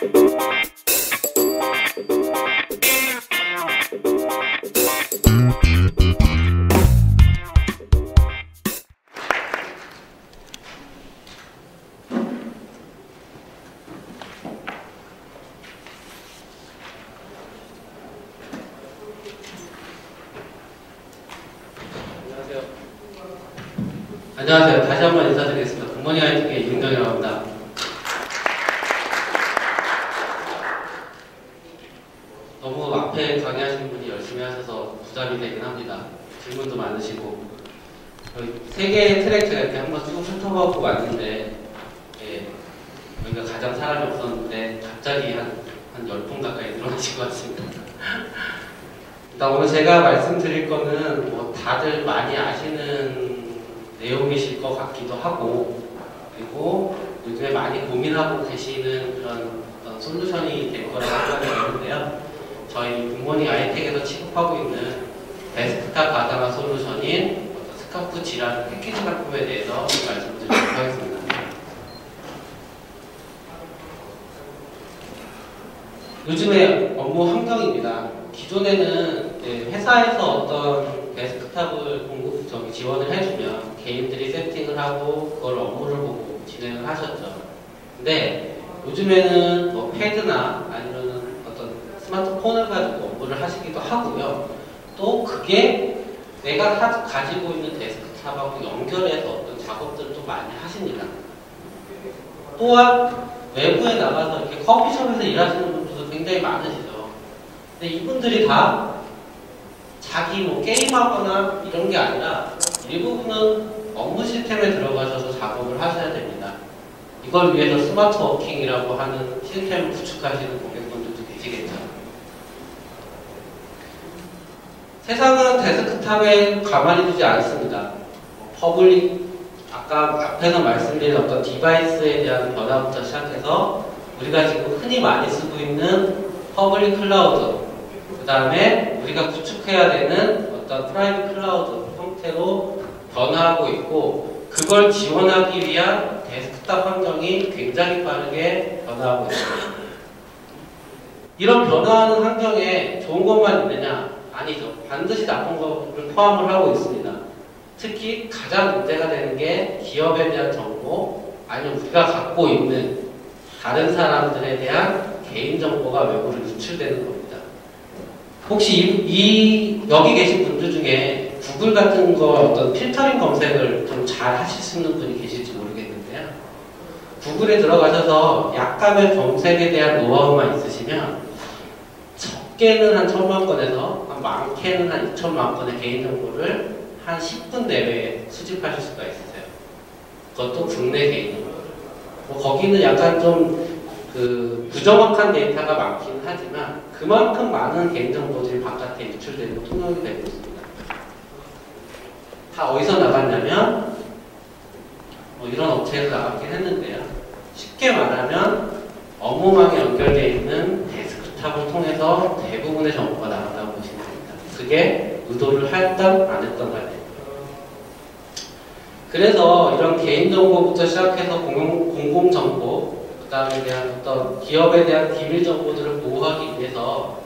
thank you. 쭉 훑어보고 왔는데 예, 여기가 가장 사람이 없었는데 갑자기 한, 한 10분 가까이 늘어나신 것 같습니다. 일단 오늘 제가 말씀드릴 거는 뭐 다들 많이 아시는 내용이실 것 같기도 하고 그리고 요즘에 많이 고민하고 계시는 그런 솔루션이 될 거라고 생각이 되는데요. 저희 굿모닝 아이텍에서 취급하고 있는 데스크탑 가상화 솔루션인 스카프 질환 패키지 상품에 대해서 말씀드리도록 하겠습니다. 요즘에 업무 환경입니다. 기존에는 이제 회사에서 어떤 데스크탑을 공급 저기 지원을 해주면 개인들이 세팅을 하고 그걸 업무를 보고 진행을 하셨죠. 근데 요즘에는 뭐 패드나 아니면 어떤 스마트폰을 가지고 업무를 하시기도 하고요. 또 그게 내가 가, 가지고 있는 데스크탑하고 연결해서 작업들을 또 많이 하십니다. 또한 외부에 나가서 이렇게 커피숍에서 일하시는 분들도 굉장히 많으시죠. 근데 이분들이 다 자기 뭐 게임하거나 이런 게 아니라 일부분은 업무 시스템에 들어가셔서 작업을 하셔야 됩니다. 이걸 위해서 스마트 워킹이라고 하는 시스템을 구축하시는 고객분들도 계시겠죠. 세상은 데스크탑에 가만히 두지 않습니다. public, 아까 앞에서 말씀드린 어떤 device에 대한 변화부터 시작해서 우리가 지금 흔히 많이 쓰고 있는 public cloud, 그 다음에 우리가 구축해야 되는 어떤 private cloud 형태로 변화하고 있고 그걸 지원하기 위한 데스크탑 환경이 굉장히 빠르게 변화하고 있습니다. 이런 변화하는 환경에 좋은 것만 있느냐? 아니죠. 반드시 나쁜 것을 포함을 하고 있습니다. 특히 가장 문제가 되는 게 기업에 대한 정보 아니면 우리가 갖고 있는 다른 사람들에 대한 개인정보가 외부로 유출되는 겁니다. 혹시 이, 이 여기 계신 분들 중에 구글 같은 거 어떤 필터링 검색을 좀 잘 하실 수 있는 분이 계실지 모르겠는데요. 구글에 들어가셔서 약간의 검색에 대한 노하우만 있으시면 적게는 한 천만 건에서 한 많게는 한 2천만 건의 개인정보를 한 10분 내외에 수집하실 수가 있으세요. 그것도 국내 개인정보. 뭐 거기는 약간 좀 그 부정확한 데이터가 많기는 하지만 그만큼 많은 개인정보들이 바깥에 유출되는 통역이 되고 있습니다. 다 어디서 나갔냐면 뭐 이런 업체에서 나갔긴 했는데요. 쉽게 말하면 업무망에 연결되어 있는 데스크탑을 통해서 대부분의 정보가 나간다고 보시면 됩니다. 그게 의도를 했던 안 했던 간에 그래서 이런 개인정보부터 시작해서 공공, 공공 정보 그 다음에 대한 어떤 기업에 대한 기밀 정보들을 보호하기 위해서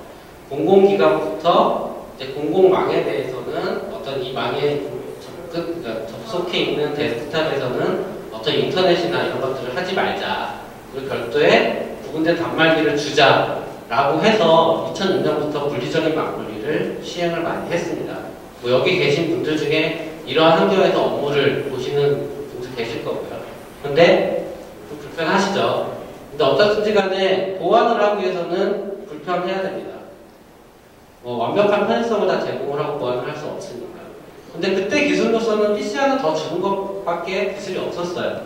공공기관부터 이제 공공망에 대해서는 어떤 이 망에 접근, 그러니까 접속해 있는 데스크탑에서는 어떤 인터넷이나 이런 것들을 하지 말자. 그리고 별도의 구분된 단말기를 주자라고 해서 2006년부터 분리적인 망분리를 시행을 많이 했습니다. 뭐 여기 계신 분들 중에 이러한 환경에서 업무를 보시는 분들 계실 거고요. 근데 좀 불편하시죠? 근데 어떻든지 간에 보안을 하기 위해서는 불편해야 됩니다. 뭐 완벽한 편의성을 다 제공을 하고 보안을 할 수 없으니까. 근데 그때 기술로서는 PC 하나 더 주는 것밖에 기술이 없었어요.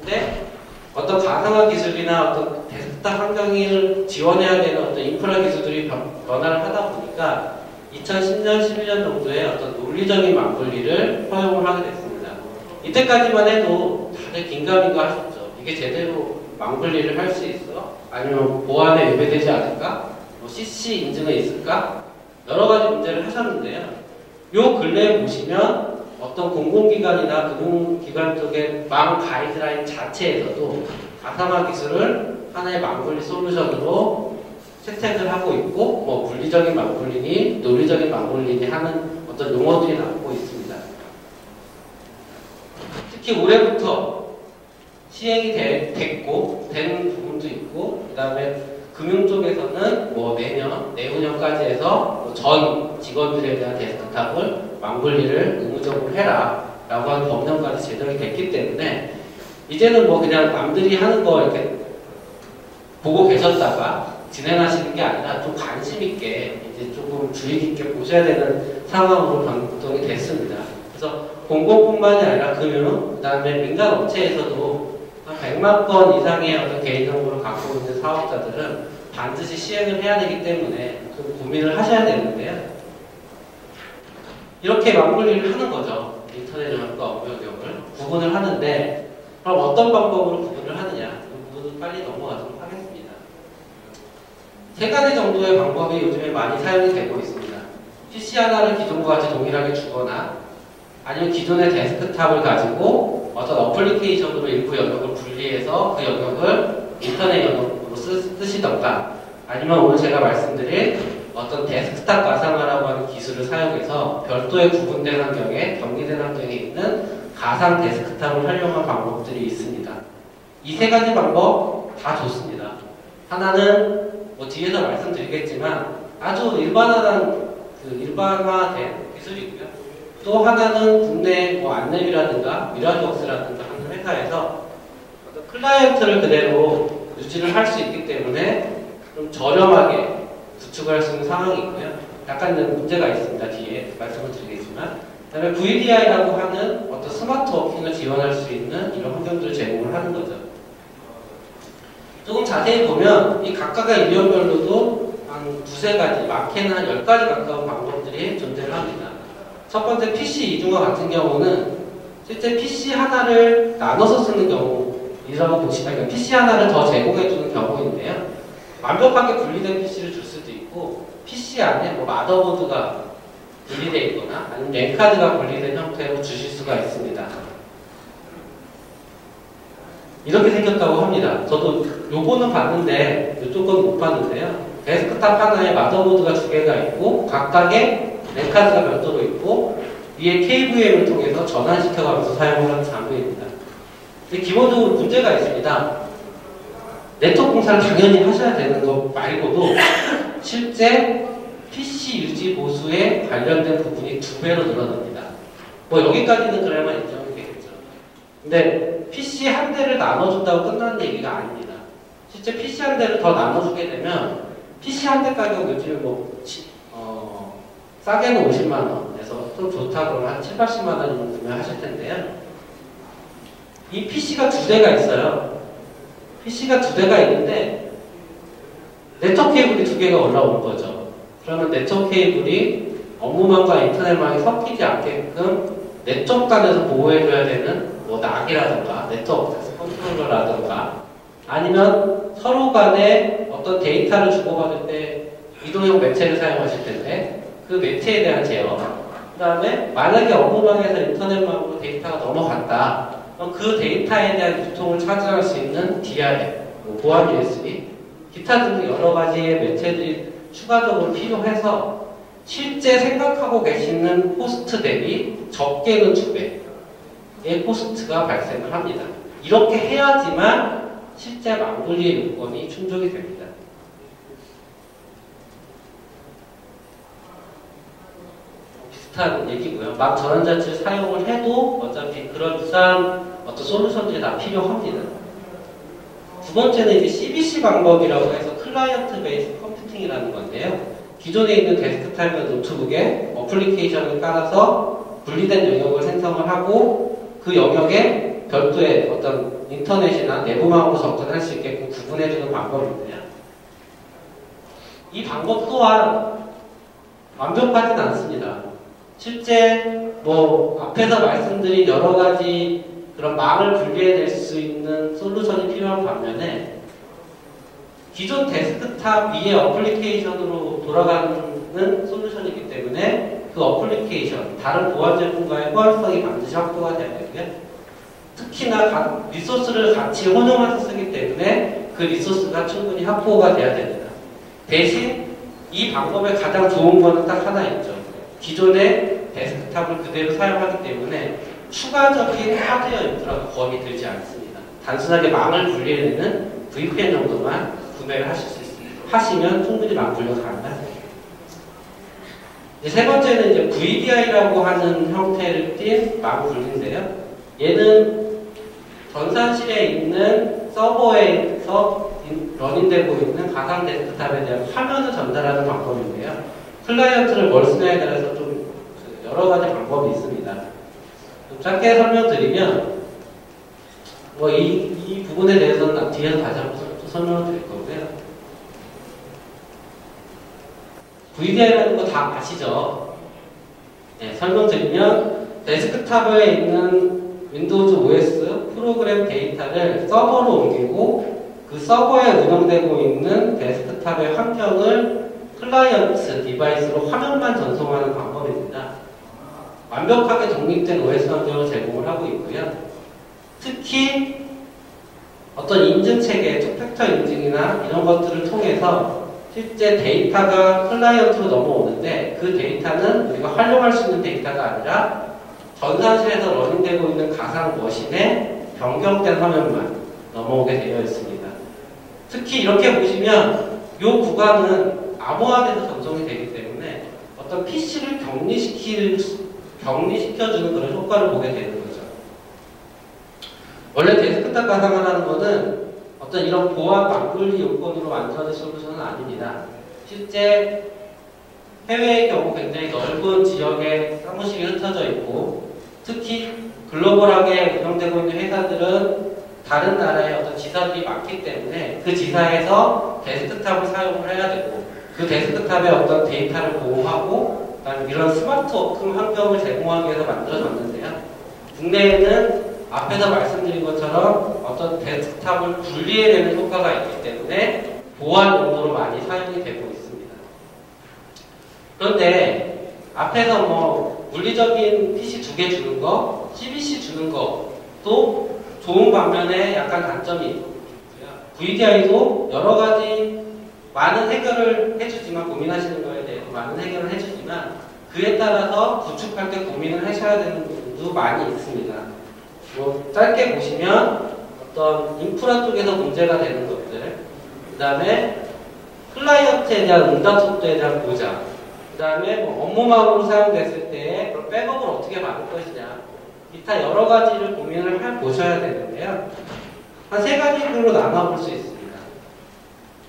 근데 어떤 가상화 기술이나 어떤 데스크탑 환경을 지원해야 되는 어떤 인프라 기술들이 변, 변화를 하다 보니까 2010년, 11년 정도에 어떤 논리적인 망분리를 허용을 하게 됐습니다. 이때까지만 해도 다들 긴가민가 하셨죠. 이게 제대로 망분리를 할 수 있어? 아니면 보안에 위배되지 않을까? 뭐 CC 인증은 있을까? 여러 가지 문제를 하셨는데요. 요 근래에 보시면 어떤 공공기관이나 금융기관 쪽의 망 가이드라인 자체에서도 가상화 기술을 하나의 망블리 솔루션으로 채택을 하고 있고 뭐 물리적인 망블리니 논리적인 망블리니 하는 어떤 용어들이 나오고 있습니다. 특히 올해부터 시행이 되, 됐고 되는 부분도 있고 그 다음에 금융 쪽에서는 뭐 내년, 내후년까지 해서 뭐 전 직원들에 대한 데스크탑을 망분리를 의무적으로 해라 라고 하는 법령까지 제정이 됐기 때문에 이제는 뭐 그냥 남들이 하는 거 이렇게 보고 계셨다가 진행하시는 게 아니라 좀 관심 있게 이제 조금 주의 깊게 보셔야 되는 상황으로 변동이 됐습니다. 그래서 공공뿐만이 아니라 금융, 그 다음에 민간 업체에서도 한 100만 건 이상의 어떤 개인정보를 갖고 있는 사업자들은 반드시 시행을 해야 되기 때문에 좀 고민을 하셔야 되는데요. 이렇게 맞물리를 하는 거죠. 인터넷 영역과 업무 영역을 구분을 하는데 그럼 어떤 방법으로 구분을 하느냐 이 부분은 빨리 하겠습니다. 세 가지 정도의 방법이 요즘에 많이 사용이 되고 있습니다. PC 하나를 기존과 같이 동일하게 주거나 아니면 기존의 데스크탑을 가지고 어떤 어플리케이션으로 일부 영역을 분리해서 그 영역을 인터넷 영역으로 쓰, 쓰시던가 아니면 오늘 제가 말씀드린 어떤 데스크탑 가상화라고 하는 기술을 사용해서 별도의 구분된 환경에 격리된 환경에 있는 가상 데스크탑을 활용한 방법들이 있습니다. 이 세 가지 방법 다 좋습니다. 하나는 뭐 뒤에서 말씀드리겠지만 아주 일반화된 그 일반화된 기술이고요. 또 하나는 국내 뭐 안랩이라든가 미라주웍스라든가 하는 회사에서 클라이언트를 그대로 유지를 할 수 있기 때문에 좀 저렴하게 구축할 수 있는 상황이고요. 약간 문제가 있습니다. 뒤에 말씀을 드리겠지만 그다음에 VDI라고 하는 어떤 스마트 워킹을 지원할 수 있는 이런 환경들을 제공을 하는 거죠. 자세히 보면 이 각각의 인력별로도 한 두세 가지, 많게는 한 열 가지 가까운 방법들이 존재를 합니다. 첫 번째 PC 이중화 같은 경우는 실제 PC 하나를 나눠서 쓰는 경우이라고 보시면 그러니까 PC 하나를 더 제공해주는 경우인데요. 완벽하게 분리된 PC를 줄 수도 있고 PC 안에 뭐 마더보드가 분리되어 있거나 아니면 랜카드가 분리된 형태로 주실 수가 있습니다. 이렇게 생겼다고 합니다. 저도 요거는 봤는데 이쪽은 못 봤는데요. 데스크탑 하나에 마더보드가 두 개가 있고 각각의 랜카드가 별도로 있고 위에 KVM을 통해서 전환시켜가면서 사용을 하는 장비입니다. 근데 기본적으로 문제가 있습니다. 네트워크 공사를 당연히 하셔야 되는 것 말고도 실제 PC 유지 보수에 관련된 부분이 두 배로 늘어납니다. 뭐 여기까지는 그래야만 인정이 되겠죠. 근데 PC 한 대를 나눠준다고 끝나는 얘기가 아닙니다. 실제 PC 한 대를 더 나눠주게 되면 PC 한 대 가격 요즘에 뭐 싸게는 50만 원에서 좀 좋다 그러면 한 7, 80만 원 정도 구매하실 텐데요. 이 PC가 두 대가 있어요. PC가 두 대가 있는데 네트워크 케이블이 두 개가 올라오는 거죠. 그러면 네트워크 케이블이 업무망과 인터넷망이 섞이지 않게끔 네트워크 단에서 보호해줘야 되는 뭐 NAC이라든가 네트워크 컨트롤러라든가 아니면 서로 간에 어떤 데이터를 주고받을 때 이동형 매체를 사용하실 텐데 그 매체에 대한 제어. 그 다음에 만약에 업무망에서 인터넷망으로 데이터가 넘어갔다. 그 데이터에 대한 유통을 차단할 수 있는 DRM, 뭐 보안 USB, 기타 등등 여러 가지의 매체들이 추가적으로 필요해서 실제 생각하고 계시는 호스트 대비 적게는 두배 의 호스트가 발생을 합니다. 이렇게 해야지만 실제 망블리의 요건이 충족이 됩니다. 비슷한 얘기고요. 막 전환자치를 사용을 해도 어차피 그런 유사한 어떤 솔루션들이 다 필요합니다. 두 번째는 이제 CBC 방법이라고 해서 client base computing이라는 건데요. 기존에 있는 데스크탑이나 노트북에 어플리케이션을 깔아서 분리된 영역을 생성을 하고 그 영역에 별도의 어떤 인터넷이나 내부망으로 접근할 수 있게끔 구분해주는 방법입니다. 이 방법 또한 완벽하진 않습니다. 실제 뭐 앞에서 말씀드린 여러 가지 그런 망을 분리해낼 수 있는 솔루션이 필요한 반면에 기존 데스크탑 위에 어플리케이션으로 돌아가는 솔루션이기 때문에 그 어플리케이션, 다른 보안 제품과의 호환성이 반드시 확보가 되야 되고요. 특히나 리소스를 같이 혼용해서 쓰기 때문에 그 리소스가 충분히 확보가 돼야 됩니다. 대신 이 방법의 가장 좋은 거는 딱 하나 있죠. 기존의 데스크탑을 그대로 사용하기 때문에 추가적인 하드웨어 인프라가 거의 들지 않습니다. 단순하게 망을 분리해내는 VPN 정도만 구매를 하실 수 있습니다. 하시면 충분히 망 분리가 가능합니다. 세 번째는 이제 VDI라고 하는 형태를 띈망 분리인데요. 얘는 전산실에 있는 서버에서 러닝되고 있는 가상 데스크탑에 대한 화면을 전달하는 방법인데요. 클라이언트를 뭘 쓰냐에 따라서 좀 여러 가지 방법이 있습니다. 좀 짧게 설명드리면 뭐 이 이 부분에 대해서는 뒤에서 다시 한번 설명을 드릴 거고요. VDI라는 거 다 아시죠? 네, 설명드리면 데스크탑에 있는 Windows OS 프로그램 데이터를 서버로 옮기고 그 서버에 운영되고 있는 데스크탑의 환경을 클라이언트 디바이스로 화면만 전송하는 방법입니다. 완벽하게 독립된 OS 환경을 제공을 하고 있고요. 특히 어떤 인증 체계, two factor 인증이나 이런 것들을 통해서 실제 데이터가 클라이언트로 넘어오는데 그 데이터는 우리가 활용할 수 있는 데이터가 아니라 전산실에서 running되고 있는 가상 머신에 변경된 화면만 넘어오게 되어 있습니다. 특히 이렇게 보시면 이 구간은 암호화돼서 전송이 되기 때문에 어떤 PC를 격리시킬, 격리시켜주는 그런 효과를 보게 되는 거죠. 원래 데스크탑 가상화라는 것은 어떤 이런 보안 망분리 요건으로 만들어진 솔루션은 아닙니다. 실제 해외의 경우 굉장히 넓은 지역에 사무실이 흩어져 있고 특히 글로벌하게 운영되고 있는 회사들은 다른 나라의 어떤 지사들이 많기 때문에 그 지사에서 데스크탑을 사용을 해야 되고 그 데스크탑의 어떤 데이터를 보호하고 이런 스마트 워크 환경을 제공하기 위해서 만들어졌는데요. 국내에는 앞에서 말씀드린 것처럼 어떤 데스크탑을 분리해내는 효과가 있기 때문에 보안 용도로 많이 사용이 되고 있습니다. 그런데 앞에서 뭐 물리적인 PC 두 개 주는 거, CBC 주는 것도 좋은 반면에 약간 단점이 있고요. VDI도 여러 가지 많은 해결을 해주지만 고민하시는 거에 대해서 많은 해결을 해주지만 그에 따라서 구축할 때 고민을 하셔야 되는 부분도 많이 있습니다. 뭐 짧게 보시면 어떤 인프라 쪽에서 문제가 되는 것들, 그 다음에 클라이언트에 대한 응답 속도에 대한 보장, 그 다음에 뭐 업무망으로 사용됐을 때 백업을 어떻게 받을 것이냐, 기타 여러 가지를 고민을 해 보셔야 되는데요. 한 세 가지로 나눠볼 수 있습니다.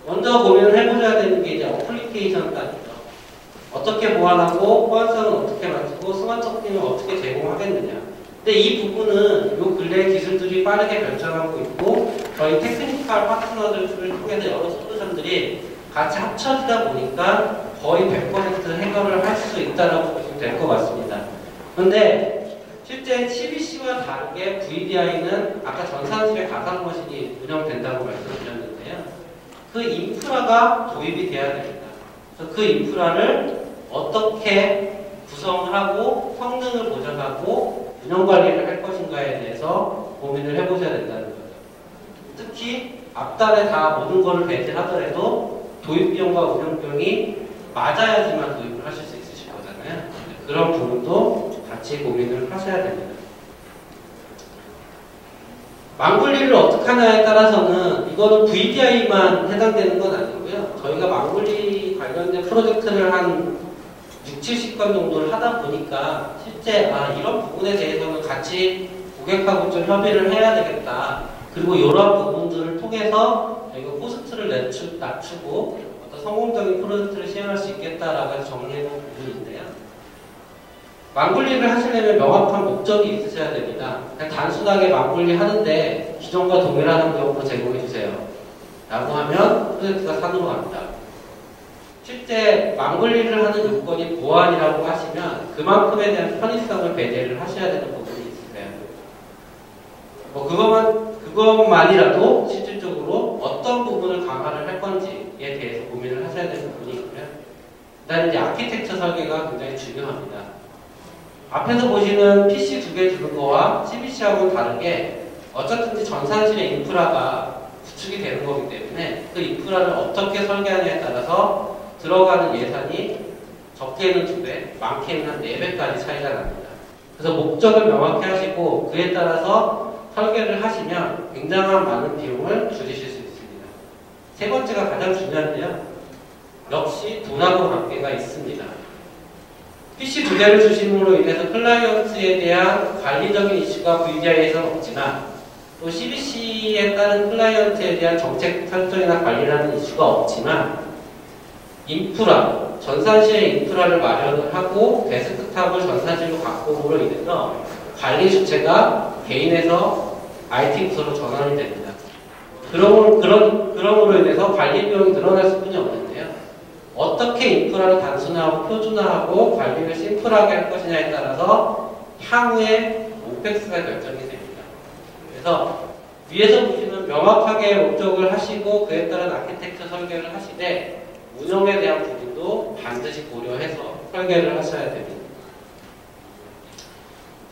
먼저 고민을 해보셔야 되는 게 이제 어플리케이션 단위죠. 어떻게 보완하고 호환성은 어떻게 맞추고 스마트 기능을 어떻게 제공하겠느냐. 근데 이 부분은 요 근래 기술들이 빠르게 발전하고 있고 저희 technical 파트너들을 통해서 여러 솔루션들이 같이 합쳐지다 보니까 거의 100% 해결을 할 수 있다고 보시면 될 것 같습니다. 그런데 실제 CBC와 다르게 VDI는 아까 전산실에 가상 머신이 운영된다고 말씀드렸는데요. 그 인프라가 도입이 돼야 됩니다. 그 인프라를 어떻게 구성을 하고 성능을 보장하고 운영 관리를 할 것인가에 대해서 고민을 해보셔야 된다는 거죠. 특히 앞달에 다 모든 것을 배제하더라도 도입 비용과 운영 비용이 맞아야지만 도입을 하실 수 있으실 거잖아요. 그런 부분도 같이 고민을 하셔야 됩니다. 망굴리를 어떻게 하냐에 따라서는 이거는 VDI만 해당되는 건 아니고요. 저희가 망굴리 관련된 프로젝트를 한 6, 70건 정도를 하다 보니까 실제 아 이런 부분에 대해서는 같이 고객하고 좀 협의를 해야 되겠다. 그리고 이런 부분들을 통해서 저희가 코스트를 낮추, 낮추고 어떤 성공적인 프로젝트를 시행할 수 있겠다라고 해서 정리해놓은 부분인데요. 망굴리를 하시려면 명확한 목적이 있으셔야 됩니다. 그냥 단순하게 망굴리 하는데 기존과 동일한 환경으로 제공해 주세요. 라고 하면 프로젝트가 산으로 갑니다. 실제 망굴리를 하는 요건이 보안이라고 하시면 그만큼에 대한 편의성을 배제를 하셔야 되는 부분이 있으세요. 뭐 그것만 그것만이라도 실질적으로 어떤 부분을 강화를 할 건지에 대해서 고민을 하셔야 되는 부분이 있고요. 그다음에 이제 아키텍처 설계가 굉장히 중요합니다. 앞에서 보시는 PC 두 개 주는 거와 CBC하고는 다르게 어쨌든지 전산실의 인프라가 구축이 되는 거기 때문에 그 인프라를 어떻게 설계하느냐에 따라서 들어가는 예산이 적게는 두 배, 많게는 한 네 배까지 차이가 납니다. 그래서 목적을 명확히 하시고 그에 따라서 설계를 하시면 굉장한 많은 비용을 줄이실 수 있습니다. 세 번째가 가장 중요한데요. 역시 돈하고 관계가 있습니다. PC 두 개를 주심으로 인해서 클라이언트에 대한 관리적인 이슈가 VDI에서는 없지만 또 CBC에 따른 클라이언트에 대한 정책 설정이나 관리라는 이슈가 없지만 인프라, 전산실의 인프라를 마련을 하고 데스크탑을 전산실로 바꿈으로 인해서 관리 주체가 개인에서 IT 부서로 전환이 됩니다. 그럼, 그런, 그럼으로 인해서 관리 비용이 늘어날 수뿐이 없는데요. 어떻게 인프라를 단순화하고 표준화하고 관리를 심플하게 할 것이냐에 따라서 향후에 OPEX가 결정이 됩니다. 그래서 위에서 보시면 명확하게 목적을 하시고 그에 따른 아키텍처 설계를 하시되 운영에 대한 부분도 반드시 고려해서 설계를 하셔야 됩니다.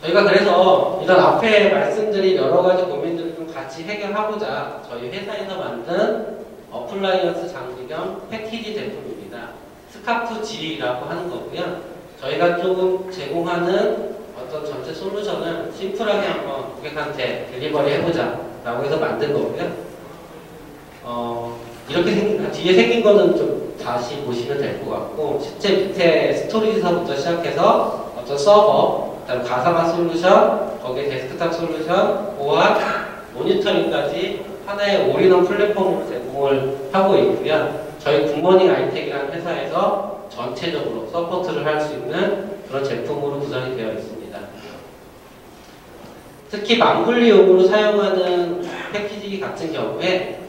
저희가 그래서 이런 앞에 말씀드린 여러 가지 고민들을 좀 같이 해결하고자 저희 회사에서 만든 appliance 장비 겸 패키지 제품입니다. SCAF-G라고 하는 거고요. 저희가 조금 제공하는 어떤 전체 솔루션을 심플하게 한번 고객한테 delivery 해보자 라고 해서 만든 거고요. 어, 이렇게 생긴, 뒤에 생긴 거는 좀 다시 보시면 될 것 같고 실제 밑에 스토리지서부터 시작해서 어떤 서버, 그다음 가상화 솔루션, 거기에 데스크탑 솔루션, 보안, 모니터링까지 하나의 올인원 플랫폼으로 제공을 하고 있고요. 저희 굿모닝 아이텍이라는 회사에서 전체적으로 support를 할 수 있는 그런 제품으로 구성이 되어 있습니다. 특히 망분리용으로 사용하는 패키지 같은 경우에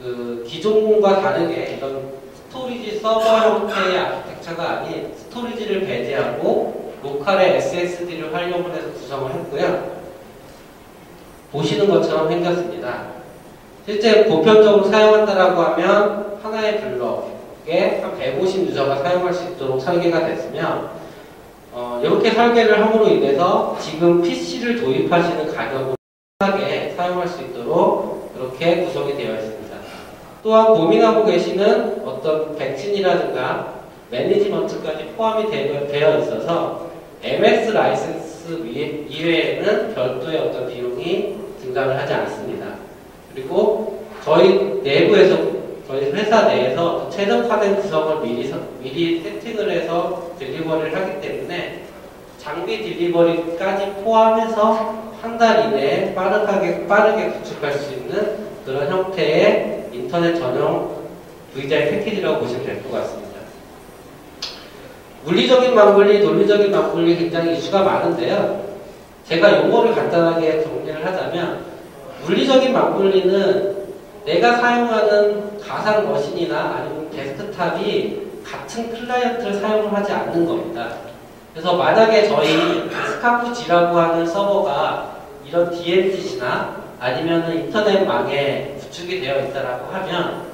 그 기존과 다르게 이런 스토리지 서버 형태의 아키텍처가 아닌 스토리지를 배제하고 로컬의 SSD를 활용을 해서 구성을 했고요. 보시는 것처럼 생겼습니다. 실제 보편적으로 사용한다라고 하면 하나의 블럭에 한 150 유저가 사용할 수 있도록 설계가 됐으며 어, 이렇게 설계를 함으로 인해서 지금 PC를 도입하시는 가격을 편하게 사용할 수 있도록 이렇게 구성이 되어 있습니다. 또한 고민하고 계시는 어떤 백신이라든가 매니지먼트까지 포함이 되어 있어서 MS 라이센스 이외에는 별도의 어떤 비용이 증가를 하지 않습니다. 그리고 저희 내부에서 저희 회사 내에서 최적화된 구성을 미리 미리 세팅을 해서 delivery를 하기 때문에 장비 delivery까지 포함해서 한 달 이내에 빠르게 빠르게 구축할 수 있는 그런 형태의 인터넷 전용 VDI 패키지라고 보시면 될 것 같습니다. 물리적인 망분리, 논리적인 망분리 굉장히 이슈가 많은데요. 제가 용어를 간단하게 정리를 하자면 물리적인 망분리는 내가 사용하는 가상 머신이나 아니면 데스크탑이 같은 클라이언트를 사용을 하지 않는 겁니다. 그래서 만약에 저희 SCAF-G라고 하는 서버가 이런 DMZ나 아니면 인터넷망에 구축이 되어 있다라고 하면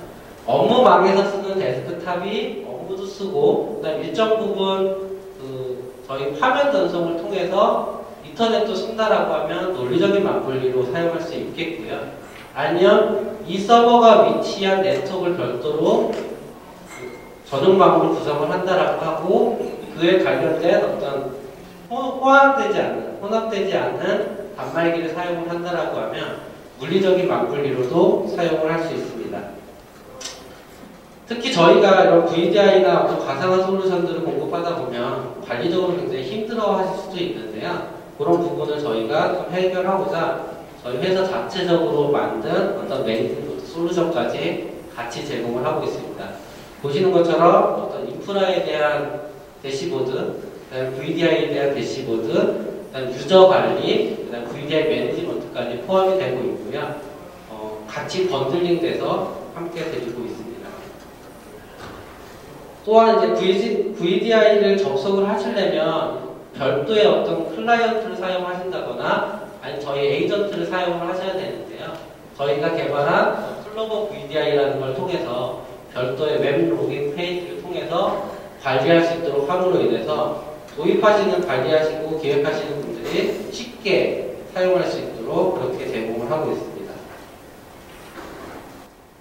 업무망에서 쓰는 데스크탑이 업무도 쓰고 그다음 일정 부분 그 저희 화면 전송을 통해서 인터넷도 쓴다라고 하면 논리적인 망분리로 사용할 수 있겠고요. 아니면 이 서버가 위치한 네트워크를 별도로 전용망으로 구성을 한다라고 하고 그에 관련된 어떤 호환되지 않는, 혼합되지 않는 단말기를 사용을 한다라고 하면 물리적인 망분리로도 사용을 할 수 있습니다. 특히 저희가 이런 VDI나 가상화 솔루션들을 공급하다 보면 관리적으로 굉장히 힘들어 하실 수도 있는데요. 그런 부분을 저희가 좀 해결하고자 저희 회사 자체적으로 만든 어떤 메인 솔루션까지 같이 제공을 하고 있습니다. 보시는 것처럼 어떤 인프라에 대한 대시보드, VDI에 대한 대시보드, user 관리, VDI management까지 포함이 되고 있고요. 어, 같이 bundling돼서 함께 해주고 있습니다. 또한 이제 VDI를 접속을 하시려면 별도의 어떤 클라이언트를 사용하신다거나 아니 저희 에이전트를 사용을 하셔야 되는데요. 저희가 개발한 클로버 VDI라는 걸 통해서 별도의 웹 로그인 페이지를 통해서 관리할 수 있도록 함으로 인해서 도입하시는 관리하시고 기획하시는 분들이 쉽게 사용할 수 있도록 그렇게 제공을 하고 있습니다.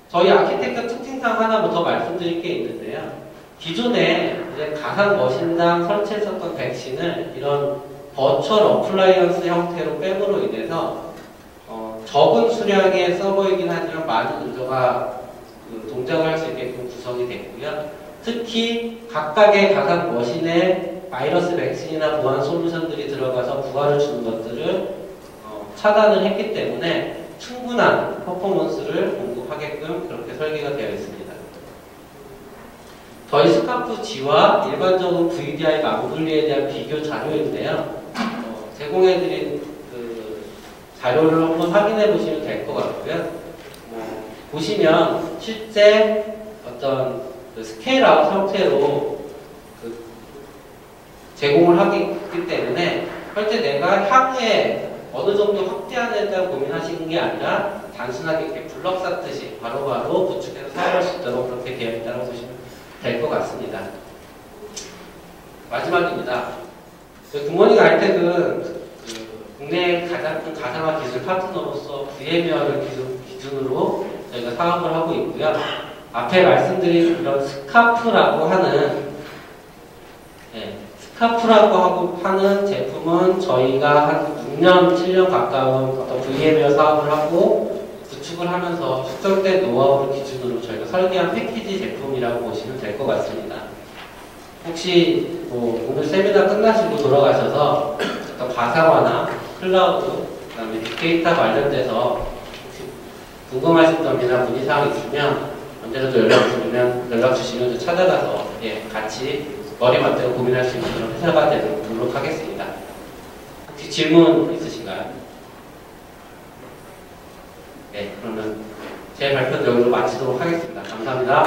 저희 아키텍처 특징상 하나 더 말씀드릴 게 있는데요. 기존에 이제 가상 머신당 설치했었던 백신을 이런 virtual appliance 형태로 빼므로 인해서 어, 적은 수량의 서버이긴 하지만 많은 user가 그 동작을 할수 있게끔 구성이 됐고요. 특히 각각의 가상 머신에 바이러스 백신이나 보안 솔루션들이 들어가서 부하를 주는 것들을 어, 차단을 했기 때문에 충분한 퍼포먼스를 공급하게끔 그렇게 설계가 되어 있습니다. 저희 스카프 G와 일반적인 VDI 망블리에 대한 비교 자료인데요. 어, 제공해드린 그 자료를 한번 확인해 보시면 될 것 같고요. 어, 보시면 실제 어떤 그 scale-out 형태로 그 제공을 하기 때문에 현재 내가 향후에 어느 정도 확대하는 데 고민하시는 게 아니라 단순하게 이렇게 블럭 쌓듯이 바로바로 구축해서 사용할 수 있도록 그렇게 되어 있다고 보시면 될 것 같습니다. 마지막입니다. 그 굿모닝 아이텍은 그 국내 가장 큰 가상화 기술 파트너로서 VMware를 기준, 기준으로 저희가 사업을 하고 있고요. 앞에 말씀드린 이런 SCAF라고 하는 네, SCAF라고 하고 하는 제품은 저희가 한 6년, 7년 가까운 어떤 VMware 사업을 하고 구축을 하면서 숙성된 노하우를 기준으로 저희가 설계한 패키지 제품이라고 보시면 될 것 같습니다. 혹시 뭐 오늘 세미나 끝나시고 돌아가셔서 어떤 가상화나 클라우드, 그 다음에 빅데이터 관련돼서 궁금하신 점이나 문의사항 있으면 언제라도 연락 주시면 연락 주시면 찾아가서 예, 같이 머리 맞대고 고민할 수 있는 그런 회사가 되도록 하겠습니다. 혹시 질문 있으신가요? 네, 그러면 제 발표는 여기로 마치도록 하겠습니다. 감사합니다.